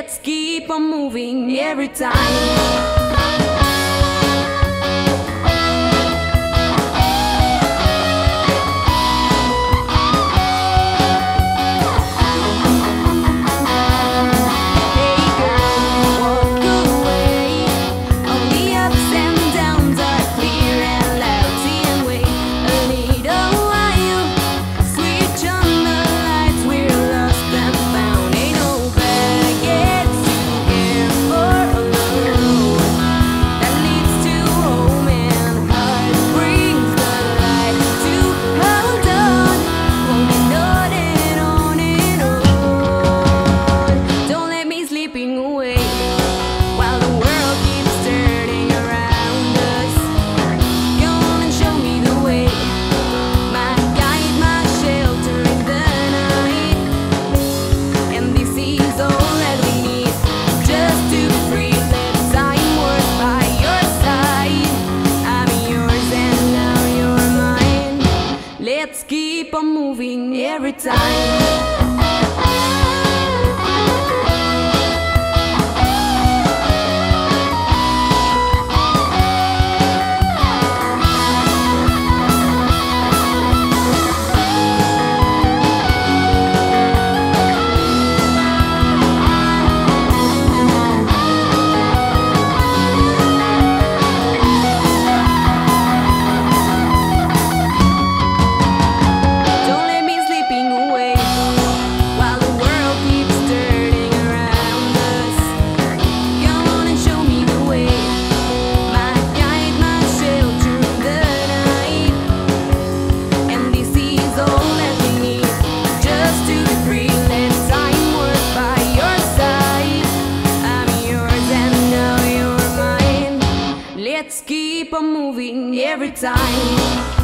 Let's keep on moving every time. hips keep on moving every time. Let's keep on moving every time.